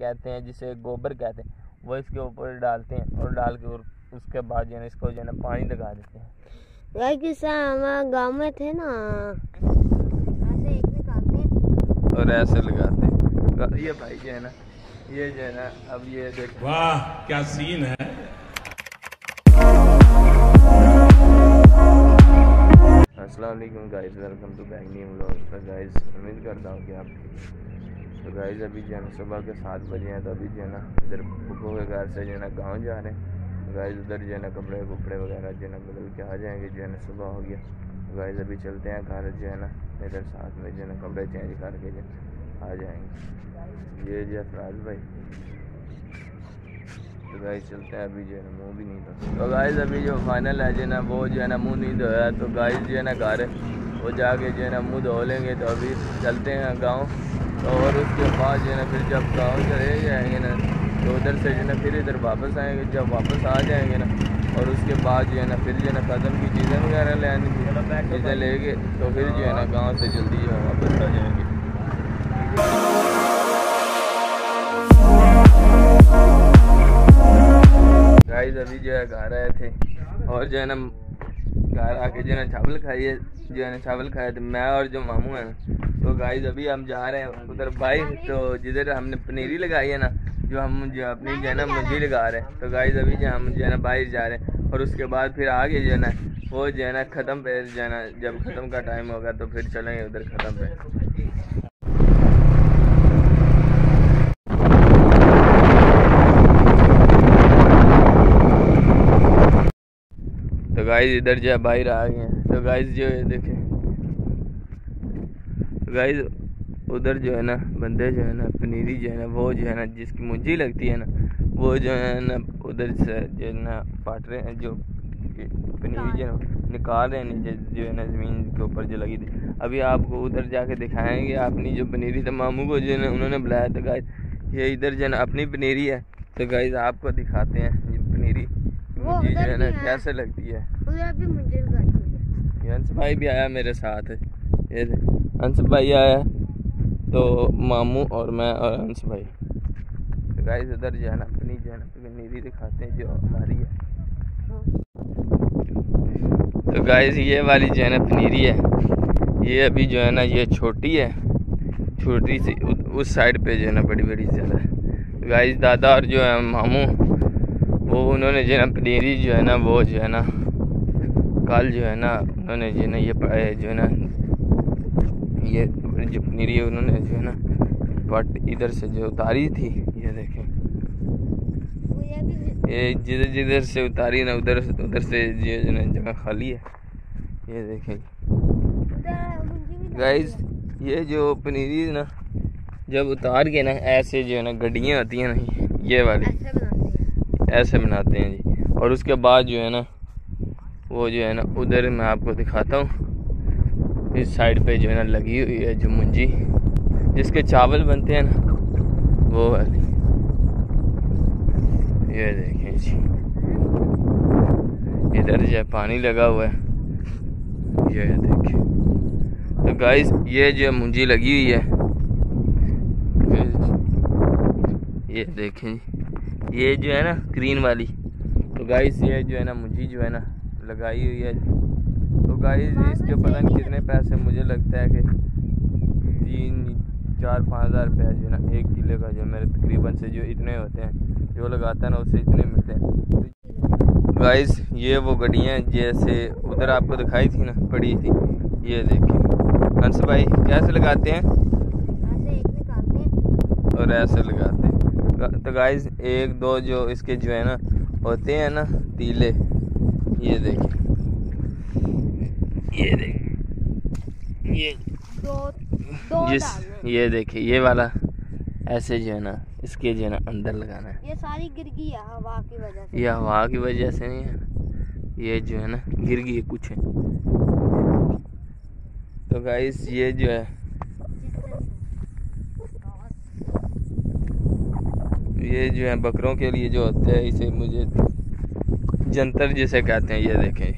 कहते हैं जिसे गोबर कहते हैं वो इसके ऊपर डालते हैं और डाल के और उसके बाद जो है इसको जो है ना पानी लगा देते हैं। किस्सा गाँव में थे ना। ऐसे एक निकालते हैं। और ऐसे लगाते हैं। ये भाई जो है ना ये जो है ना अब ये देखो। वाह क्या सीन है। अस्सलाम वालेकुम guys welcome to back new vlog तो गाइस उम्मीद करता हूँ कि आप तो गाइस अभी जो है ना सुबह के सात बजे हैं तो अभी जो है ना इधर बुको के घर से जो है ना गाँव जा रहे हैं तो गाइस उधर जो है ना कपड़े वपड़े वगैरह जो है ना बदल के आ जाएँगे जो है ना सुबह हो गया तो गाइस अभी चलते हैं घर जो है ना इधर साथ में जो है ना कपड़े चेंज करके जो आ जाएँगे ये जो है फराज भाई तो गाइस चलते हैं अभी जो है ना मुँह भी नहीं धोते तो गाइस अभी जो फाइनल है जो है ना वो जो है ना मुँह नहीं धोया तो गाइस जो है ना घर वो जाके जो है ना मुँह धो लेंगे तो अभी चलते हैं गाँव तो और उसके बाद जो है ना फिर जब गाँव चले जाएँगे ना तो उधर से जो है ना फिर इधर वापस आएँगे। जब वापस आ जाएँगे ना और उसके बाद जो है ना फिर जो है ना कदम की चीज़ें वगैरह ले आनी थी चीज़ें लेके तो फिर जो है ना गाँव से जल्दी जो है वापस आ जाएँगे। गाइस अभी जो है घर आए थे और जो है ना घर आके जो है चावल खाइए जो है ना चावल खाए थे मैं और जो मामू है तो गाइस अभी हम जा रहे हैं उधर भाई तो जिधर हमने पनीरी लगाई है ना, जो हम जो अपनी जो है ना मुंजी लगा रहे हैं तो गाइस अभी जो हम जो है ना बाहर जा रहे हैं, और उसके बाद फिर आगे जो है ना, वो जो है ना ख़त्म पे जाना जब ख़त्म का टाइम होगा तो फिर चलेंगे उधर ख़त्म पे। तो गाइस इधर जो है बाहर आ गए हैं तो गाइस जो है देखे तो गाइस उधर जो है ना बंदे जो है ना पनीरी जो है ना वो जो है ना जिसकी मुंजी लगती है ना वो जो है ना उधर से जो है ना पाट रहे हैं जो पनीरी जो है निकाल रहे हैं नीचे जो है ना ज़मीन के ऊपर जो लगी थी अभी आपको उधर जाके दिखाएँगे अपनी जो पनीरी था मामू को जो है ना उन्होंने बुलाया था गाइस ये इधर जो है ना अपनी पनीरी है तो गाइज़ आपको दिखाते हैं ये पनीरी वो जो है ना कैसे लगती है? उधर भी मुझे लगाती अंश भाई भी आया मेरे साथ। ये अंश भाई आया। तो मामू और मैं और अंश भाई। तो गाइस इधर जो है ना अपनी जो है ना पनीरी दिखाते हैं जो हमारी है। तो गाइस ये वाली जो है ना पनीरी है। ये अभी जो है ना ये छोटी है। छोटी सी उस साइड पे जो है ना बड़ी बड़ी ज़्यादा। है तो गाइस दादा और जो है मामू। वो उन्होंने जो है ना पनीरी जो है ना, वो जो है ना, कल जो है ना उन्होंने जो है ना ये जो है ना, ये जो पनीरी उन्होंने जो है ना पट इधर से जो उतारी थी, ये देखें। ये जिधर जिधर से उतारी ना, उधर उधर से जो है ना जगह खाली है, ये देखें। गाइस ये जो पनीरी ना, जब उतार के ना, ऐसे जो है ना गड्डियाँ होती हैं ना, ये वाली। ऐसे बनाते हैं जी। और उसके बाद जो है ना, वो जो है ना, उधर मैं आपको दिखाता हूँ। इस साइड पे जो है ना, लगी हुई है जो मुंजी जिसके चावल बनते हैं ना, वो वाली। ये देखें जी। इधर जो है पानी लगा हुआ है। ये देखें। तो गाइस ये जो है मुंजी लगी हुई है। ये देखें जी। ये जो है ना ग्रीन वाली। तो गाइस ये जो है ना मुझे जो है ना लगाई हुई है। तो गाइस इसके पता नहीं कितने पैसे मुझे लगता है कि तीन चार पाँच हज़ार रुपया जो है ना एक किलो का जो मेरे तकरीबन से जो इतने होते हैं जो लगाता है ना उससे इतने मिलते हैं। गाइस ये वो गड्डियाँ जैसे उधर आपको दिखाई थी ना पड़ी थी। ये देखिए। हंस भाई कैसे लगाते हैं। और ऐसे लगाते हैं। तो गाइस एक दो जो इसके जो है ना होते हैं ना तीले ये देखिए ये देखिए ये। दो दो जिस ये देखिए ये वाला ऐसे जो है ना इसके जो है ना अंदर लगाना है। ये सारी गिर गई है हवा की वजह से। ये हवा की वजह से नहीं है। ये जो है ना गिर गई कुछ। है तो गाइस ये जो है ये जो है बकरों के लिए जो होते हैं, इसे मुझे जंतर जिसे कहते हैं, ये देखें।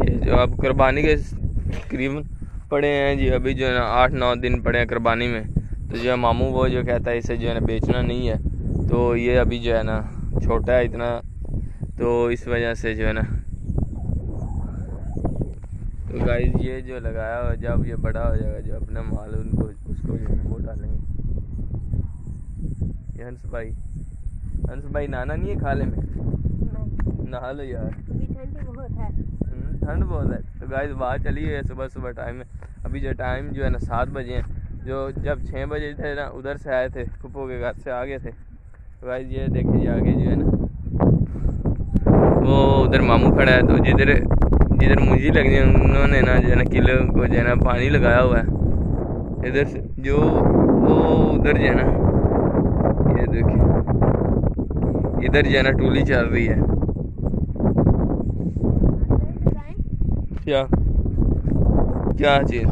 ये जो अब कुर्बानी के तकरीबन पड़े हैं जी, अभी जो है ना आठ नौ दिन पड़े हैं कुरबानी में। तो जो है मामू वो जो कहता है, इसे जो है ना बेचना नहीं है। तो ये अभी जो है ना छोटा है इतना तो इस वजह से जो है ना तो गाइस ये जो लगाया हुआ जब ये बड़ा हो जाएगा, जो अपना माल उनको उसको जो है वो डालेंगे ये हंस भाई हंस भाई नाना नहीं है खाले में? नहा। लो यार। ठंड बहुत है। हम्म, ठंड बहुत है। तो गाइस बाहर चली है सुबह सुबह टाइम में। अभी जो टाइम जो है ना सात बजे हैं। जो जब छः बजे थे ना उधर से आए थे फुप्पो के घर से आगे थे। तो गाइस ये देखिए आगे जो है ना। वो उधर मामू खड़ा है। तो जिधर जिधर मुझी लगनी है उन्होंने ना जो है ना किले को जो है ना पानी लगाया हुआ है। इधर से जो वो उधर जो है ना ये देखिए। इधर जो है ना टूली चल रही है। क्या? क्या चीज़?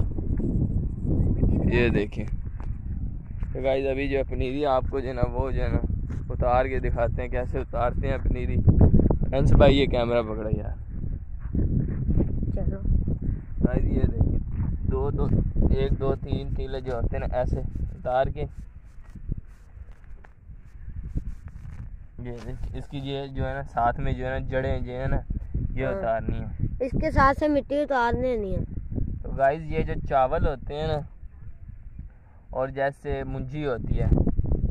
ये देखिए। तो गाइस अभी जो है पनीरी आपको जो है ना वो जो है ना उतार के दिखाते हैं कैसे उतारते हैं पनीरी। अंश भाई ये कैमरा पकड़ा यार। चलो। गाइस ये देखिए। दो दो एक दो तीन तीले जो होते हैं ना ऐसे उतार के। ये इसकी ये जो है ना साथ में जो है ना जड़ें जो है ना ये हाँ। उतारनी है। इसके साथ से मिट्टी उतारने नहीं है। तो गाइस ये जो चावल होते हैं ना और जैसे मुंजी होती है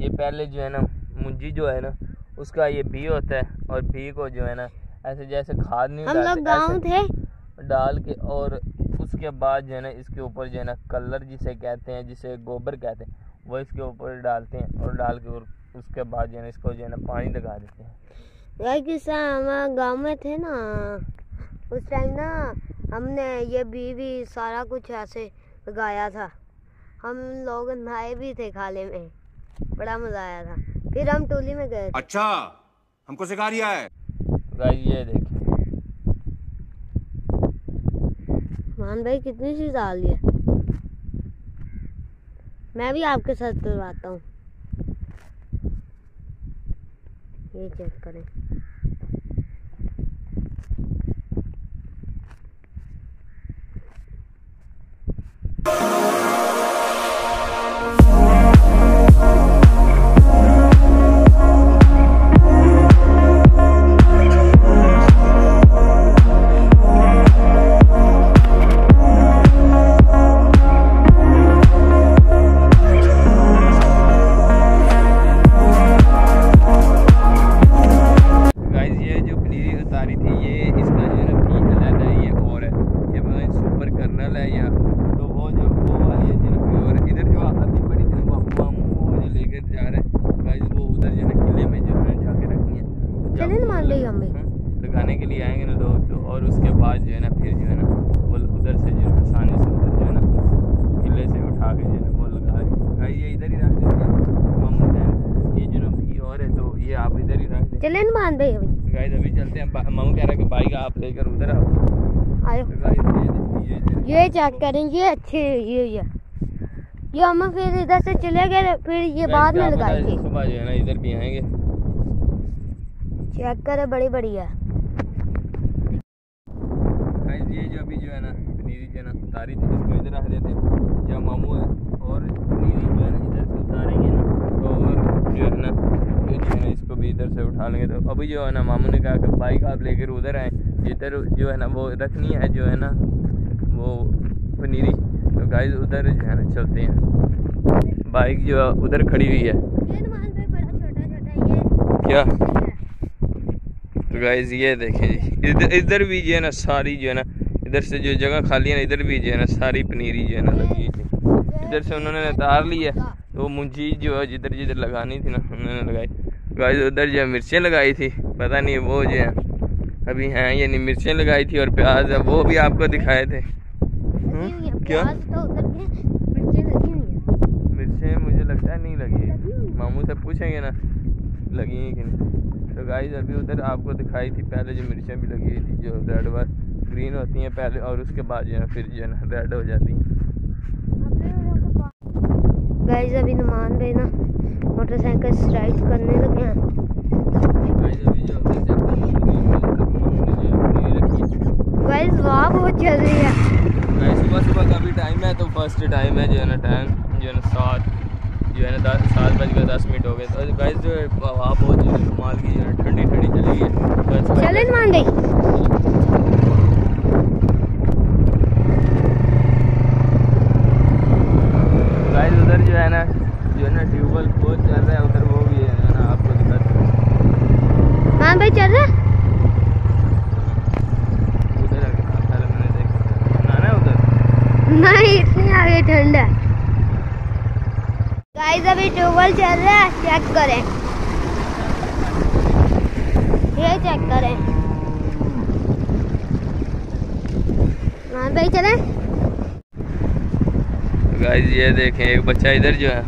ये पहले जो है ना मुंजी जो है ना उसका ये भी होता है और भी को जो है ना ऐसे जैसे खाद नहीं हम लोग गाँव थे। डाल के और उसके बाद जो है ना इसके ऊपर जो है ना कलर जिसे कहते हैं जिसे गोबर कहते हैं वो इसके ऊपर डालते हैं और डाल के और उसके बाद जो है इसको जो है ना पानी लगा देते हैं। किस्सा हमारे गाँव में थे ना उस टाइम ना हमने ये बीवी सारा कुछ ऐसे लगाया था। हम लोग नहाए भी थे खाले में बड़ा मज़ा आया था। फिर हम टोली में गए अच्छा हमको सिखा रिया है। ये देखिए मान भाई कितनी चीज़ डाल है। मैं भी आपके साथ करवाता हूँ। ये चेक करें। पनीरी उतारी थी ये इसका जो है ना पी अलग है ये और है ये पता नहीं सुपर कर्नल है या तो वो जो वो वाली है जिन प्योर इधर जो अभी बड़ी थी वो मामू वो जो लेकर जा रहे हैं गाइस वो उधर जो है ना किले में जो है जाके रखनी है जब चलें ना मान वो भाई हम भी। हाँ, लगाने के लिए आएँगे ना लोग तो और उसके बाद जो है ना फिर जो है ना वो उधर से जो है आसानी से उधर जो है ना किले से उठा के जो है ना वो लगा गाइस ये इधर ही रख देते हैं मामू ने ये जो ना भी और है तो ये आप इधर ही रख दें चले ना मान भाई अभी गाइस अभी चलते हैं बा- मामू कह रहा है कि बाइक आप लेकर उधर आओ आयो तो गाइस ये देखिए ये ये चेक करें ये अच्छी ये ये। ये हम फिर इधर से चले गए फिर ये बाद में लगाई थी सुबह जो है ना इधर भी आएँगे। चेक करे बड़ी बड़ी है गाइस ये जो अभी जो है ना पनीरी जो है ना उतारी थी इसको इधर रख देते हैं। जहाँ मामू है और पनीरी जो है ना इधर से उतारेंगे ना तो और जो है ना ये जो है ना इसको भी इधर से उठा लेंगे। तो अभी जो है ना मामू ने कहा कि बाइक आप लेकर उधर आए। इधर जो है ना वो रखनी है जो है ना वो पनीरी। तो गाइस उधर जो है ना चलते हैं। बाइक जो है उधर खड़ी हुई है। क्या? तो गाइस ये देखें जी। इधर इधर भी जो है ना सारी जो है ना इधर से जो जगह खाली है ना इधर भी जो है ना सारी पनीरी जो है ना लगी हुई थी। इधर से उन्होंने तार ली है। तो मुंजी जो है जिधर जिधर लगानी थी ना उन्होंने लगाई। गाइस उधर जो है मिर्चें लगाई थी। पता नहीं वो जो है अभी हैं यानी मिर्चें लगाई थी और प्याज है वो भी आपको दिखाए थे। क्या? तो मिर्चें लगी हुई है मिर्चें मुझे लगता है नहीं लगी है है। मामू से पूछेंगे ना लगी हैं कि नहीं तो गाइस अभी उधर आपको दिखाई थी पहले जो मिर्चें भी लगी हुई थी जो रेड वर ग्रीन होती हैं पहले और उसके बाद जो है फिर जो है ना रेड हो जाती हैं गाइस अभी नुमान भाई ना मोटरसाइकिल स्ट्राइक करने लगे हैं गाइस है है वाह बहुत चल रही है सुबह सुबह का भी टाइम है तो फ़र्स्ट टाइम है जो है ना टाइम जो है ना सात जो है ना दस सात बज कर दस मिनट हो गए। तो गाइस जो हवा बहुत जो है कमाल की जो है ठंडी ठंडी चली है। मान है है चल रहा है उधर वो भी है जो है ना आपको दिखाते हैं। मान भाई चल रहा है? उधर है, पहले मैंने देखा नहाना है उधर नहीं इतनी आगे ठंड है। गाइस अभी ट्यूबवेल चल रहा है चेक करें। ये चेक करें। मान भाई, चले। गाइस ये देखें, एक बच्चा इधर जो है,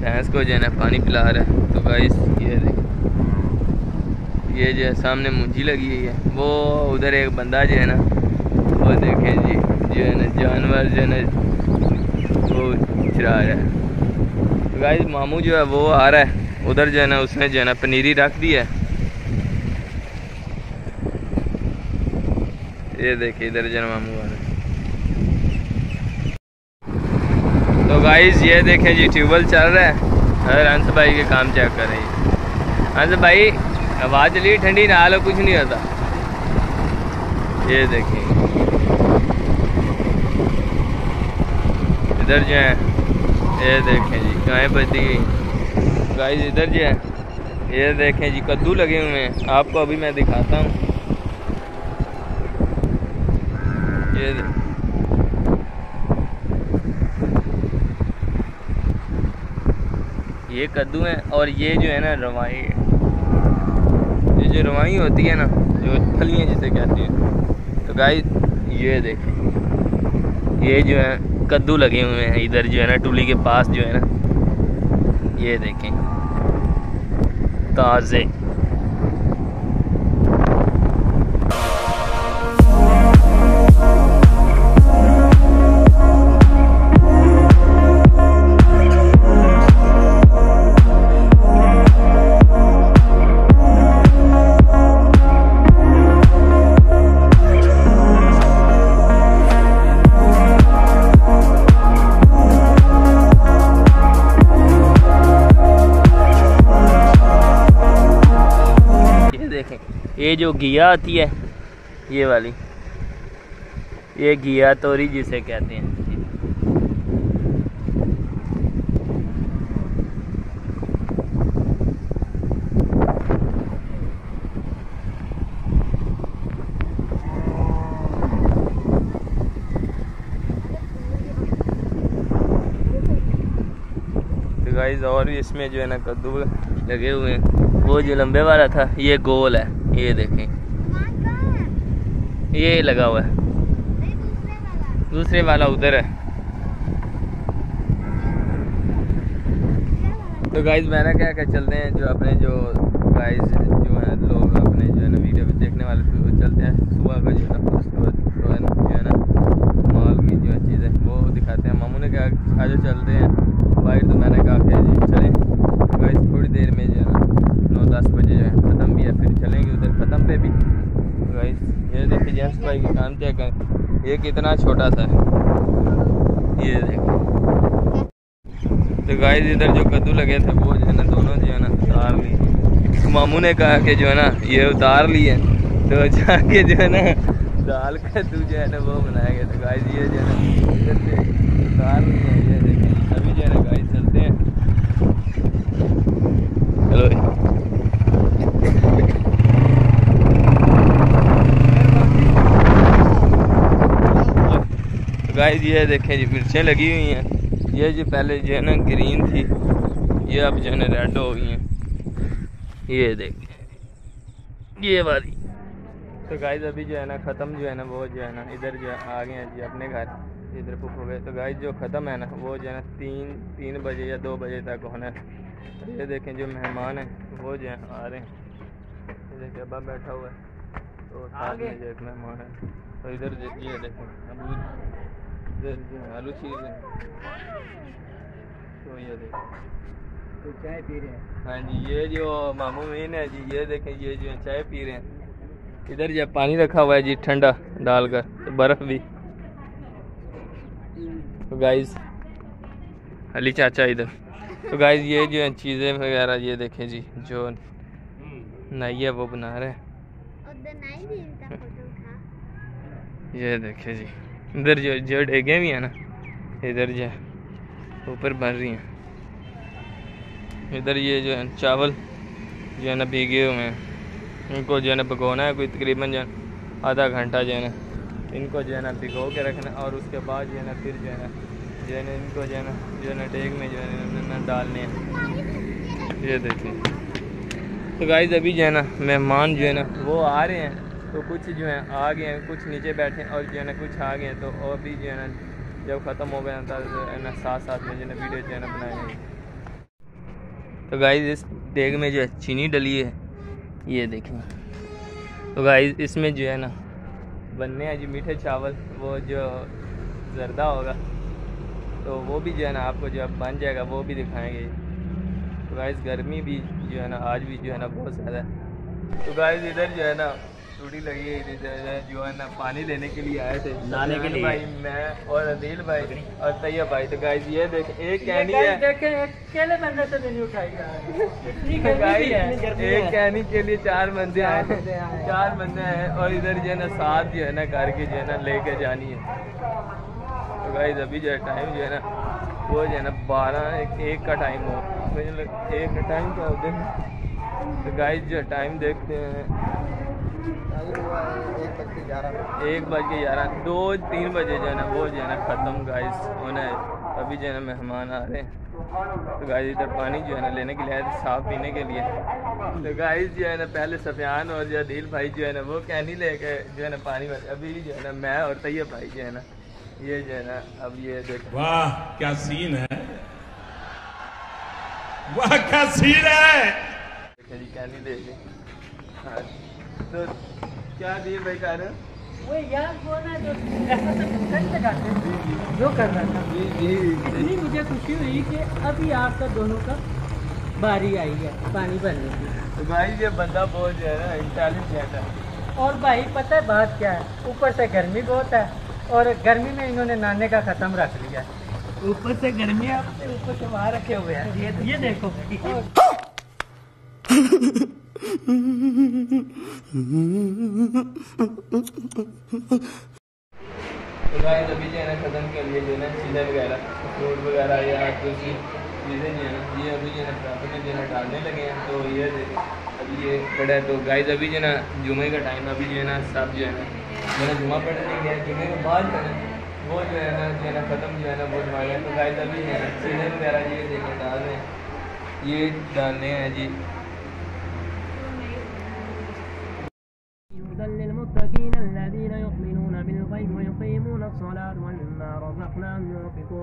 भैंस को जो है ना पानी पिला रहा है। तो गाइस ये देखें। ये जो है, सामने मुंजी लगी हुई है। वो उधर एक बंदा जो है ना, वो देखें जी, जो है ना, जानवर जो है ना चरा रहा है। तो गाइस मामू जो है, वो आ रहा है। उधर जो है ना, उसने जो है ना, पनीरी रख दी है। ये देखिए इधर जो है मामू आ रहा है। तो गाइस ये देखें, जी, ट्यूबवेल चल रहा है। और हंस भाई के काम चेक कर रहे हैं। हंस भाई हवा चली ठंडी नहा लो कुछ नहीं होता। ये देखें। इधर जो है ये देखें जी, गाय बजती गई। गाय इधर जो है। ये देखें जी, कद्दू लगे हुए हैं। आपको अभी मैं दिखाता हूँ। ये ये कद्दू है और ये जो है ना, रवाई है। ये जो रवाई होती है ना, जो फलियाँ जिसे कहती हैं। तो गाय ये देखें। ये जो है कद्दू लगे हुए हैं, इधर जो है ना टूली के पास जो है ना, ये देखें, ताज़े। ये जो घिया आती है, ये वाली, ये घिया तोरी जिसे कहते हैं। तो और इसमें जो है ना कद्दू लगे हुए हैं। वो जो लंबे वाला था, ये गोल है। ये देखें। ये लगा हुआ है। दूसरे वाला उधर है। तो गाइस मैंने क्या क्या चलते हैं जो अपने जो गाइज़ जो है, लोग अपने जो है ना वीडियो में देखने वाले वो चलते हैं। सुबह का जो है ना जो है ना माल की जो है चीज़ें, वो दिखाते हैं। मामू ने कहा, आज चलते हैं। भाई तो मैंने कहा कि जी चलें। गाइस थोड़ी देर में जो है ना नौ दस बजे जो है ख़त्म भी है, फिर चलेंगे उधर ख़त्म पे भी। तो गाइस ये देखिए जेंट्स भाई की काम क्या कर। ये कितना छोटा सा है। ये देखिए तो गाइस इधर जो कद्दू लगे थे, वो जो है ना, दोनों जो है ना, उतार लिए। मामू ने कहा कि जो है ना, ये उतार लिए। तो जाके जो है ना, दाल कद्दू जो है ना, वो बनाया गया तो गाइस ये जो है ना, इधर से लिए ये देखिए अभी जो है ना गाइस चलते हैं। चलो तो गाइस ये देखें जी मिर्चें लगी हुई हैं। ये जो पहले जो है ना ग्रीन थी ये अब जो है ना रेड हो गई हैं। ये देखें। ये वाली। तो गाइस अभी जो है ना ख़त्म जो है ना वो जो है ना इधर जो आ गए हैं जी अपने घर। इधर पुप हो गए। तो गाइस जो ख़त्म है ना वो जो है ना तीन तीन बजे या दो बजे तक होना है। ये देखें जो मेहमान हैं वो जो है आ रहे हैं। ये देखिए अब्बा बैठा हुआ है। तो साथ में जो एक मेहमान है। तो इधर ये देखें अबू आलू चीज़ है। तो ये देखें। तो चाय पी रहे हैं। हाँ जी ये जो मामू मीन है जी ये देखें ये जो चाय पी रहे हैं। इधर जो पानी रखा हुआ है जी ठंडा डालकर तो बर्फ़ भी। तो गाइस अली चाचा इधर। तो गाइस ये जो है चीज़ें वगैरह ये देखें जी जो नाई है वो बना रहे हैं। ये देखे जी। इधर जो जो डेगे भी है ना इधर जो है ऊपर बन रही हैं इधर ये जो है चावल जो है ना भीगे हुए हैं इनको जो है ना पकाना है कोई तकरीबन जो है आधा घंटा जो है ना इनको जो है ना भिगो के रखना है और उसके बाद जो है ना फिर जो है ना जो है ना इनको जो है ना जो है ना डेग में जो है ना डालने हैं ये देखिए तो गाइस अभी जो है ना मेहमान जो है ना वो आ रहे हैं तो कुछ जो है, आ गए हैं, कुछ नीचे बैठे हैं और जो है ना कुछ आ गए हैं तो और भी जो है ना, जब ख़त्म हो गया था जो है ना साथ साथ में जो है ना वीडियो जो है ना बनाएँगे तो गाइस इस डेग में जो है, चीनी डली है। ये देखें। तो गाइस इसमें जो है ना, बनने हैं जी मीठे चावल, वो जो जर्दा होगा तो वो भी जो है ना आपको जो है बन जाएगा, वो भी दिखाएँगे। तो गाइस गर्मी भी जो है ना, आज भी जो है ना बहुत ज़्यादा है। तो गाइस इधर जो है ना टूटी लगी है इधर जो है ना पानी लेने के लिए आए थे। नहाने के लिए। भाई मैं और अदील भाई और तैयब भाई। तो गाइस ये देख एक कैनी है। अकेले बंदे से नहीं उठाएगा गाइस एक कैनी के लिए चार बंदे आए चार बंदे चार बंदे हैं और इधर जो है ना साथ जो है ना करके जो है ना लेके जानी है। तो गाइस अभी जो है टाइम जो है ना वो जो है ना बारह एक, एक का टाइम हो। मुझे लग एक का टाइम क्या होते हैं तो गाइस जो टाइम देखते हैं। एक बज के ग्यारह दो तीन बजे जो है ना वो जो है ना ख़त्म गाइस होना है अभी जो है ना मेहमान आ रहे हैं तो गाइस इधर पानी जो है ना लेने के लिए आए थे साफ़ पीने के लिए तो गाइस जो है ना पहले सफियान और जो दिल भाई जो है ना वो कैनी लेके जो है ना पानी में अभी जो है ना मैं और तैयब भाई जो है ना ये जो है ना अब ये देखो वाह क्या सीन है वाह क्या सीन है देखो जी कैनी लेके हाँ तो क्या दिल भाई कह रहे वो यार वो ना जो ऐसा तो कर लगाते जो कर रहा था। इतनी मुझे खुशी हुई कि अभी आपका दोनों का बारी आई है पानी भरने की। तो गाइस ये बंदा बहुत जो है ना इंटेलिजेंट है और भाई पता है बात क्या है? ऊपर से गर्मी बहुत है और गर्मी में इन्होंने नाने का ख़त्म रख लिया ऊपर से गर्मी है ऊपर से वहाँ रखे हुए हैं। ये ये देखो तो गाइस अभी जो है ना है है है है हैं तो है तो है जुमे का टाइम अभी जो है ना सब जो है ना जो है जुमा पढ़ने गया जुमे के बाद जो है वो जो है ना जो है ना ख़त्म जो है ना वो जमा तो गाइस अभी जो है ना चीज़ें वगैरह ये देखें डाल रहे हैं ये डालने हैं जी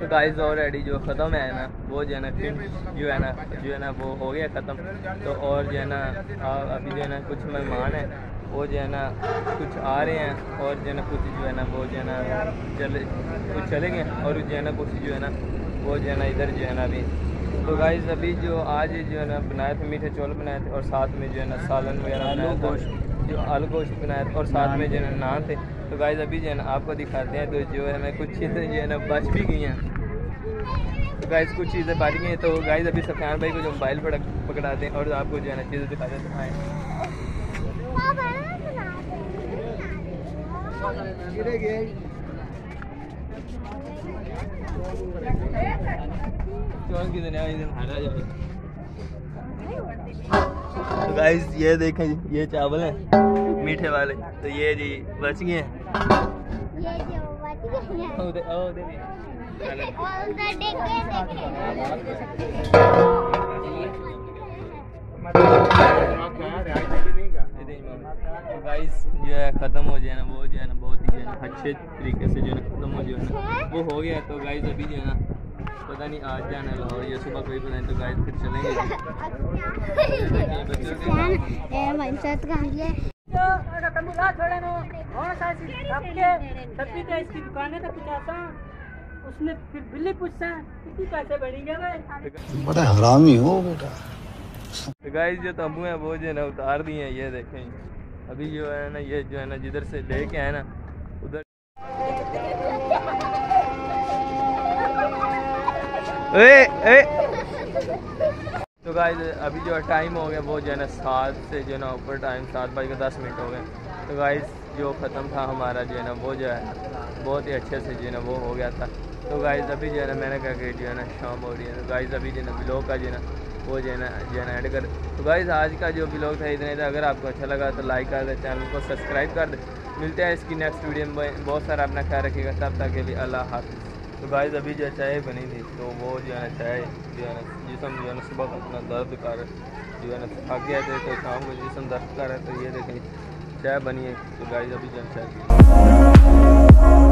तो गाइस ऑलरेडी जो ख़त्म है ना वो जो है ना फिर जो है ना जो है ना वो हो गया ख़त्म तो और जो है ना आ- अभी जो है ना कुछ मेहमान हैं वो जो है ना कुछ आ रहे हैं और जो है ना कुछ जो है ना वो जो है ना चले कुछ चले गए और जो है ना कुछ जो है ना वो जो है ना इधर जो है ना अभी तो गाइस अभी जो आज जो है ना बनाए थे मीठे चौल बनाए थे और साथ में जो है ना सालन वगैरह बनाया था जो आलू गोश्त बनाए थे और साथ में जो है ना नान थे तो गाइस अभी जो है ना आपको दिखाते हैं तो जो है हमें कुछ चीज़ें जो है ना बच भी गई हैं तो गाइस कुछ चीज़ें बच गई हैं तो गाइस अभी सफियान भाई को जो मोबाइल पकड़ पकड़ाते हैं और आपको जो है ना चीज़ें दिखाते हैं तो तो गाइस ये देखें जी ये चावल हैं मीठे वाले तो ये जी बच गए हैं तो गाइस जो है ख़त्म हो जाए ना वो जो है ना बहुत ही जो है ना अच्छे तरीके से जो है ना ख़त्म हो जाए ना। वो हो गया तो गाइस अभी जो है ना पता नहीं आज जाना है लाहौर या सुबह कोई पता नहीं तो गाइस फिर चलेंगे। छोड़े नो और सासी तो इसकी दुकानें तो कुछ उसने फिर बिल्ली पूछता है कितनी पैसे बनेंगे भाई? बड़ा हरामी हो बेटा। तो गाइस जो तंबू है वो जो है ना उतार दिए हैं ये देखें अभी जो है ना ये जो है ना जिधर से लेके आए ना उधर ए ए तो गाइस अभी जो टाइम हो गया वो जो है ना सात से जो है ना ऊपर टाइम सात बज के दस मिनट हो गए तो गाइस जो ख़त्म था हमारा जो है ना वो जो है बहुत ही अच्छे से जो है ना वो हो गया था तो गाइस अभी जो है ना मैंने कहा कि जो है ना शाम हो रही है तो गाइस अभी जो है ना ब्लॉग का जो है ना वो जो है ना जो है ऐड कर तो गाइज़ आज का जो ब्लॉग था, इतने था। अगर आपको अच्छा लगा तो लाइक कर दे चैनल को सब्सक्राइब कर दे। मिलते हैं इसकी नेक्स्ट वीडियो में। बहुत सारा अपना ख्याल रखिएगा। तब तक के लिए अल्लाह हाफिज़। तो गाइस अभी जो चाय बनी थी तो वो जो है चाय, जो है ना, जिसम जो है ना सुबह अपना दर्द कर, जो है ना थक गया थे तो शाम को जिसम दर्द कर है तो ये देखें, चाय बनी है। तो गाइस अभी जो है चाय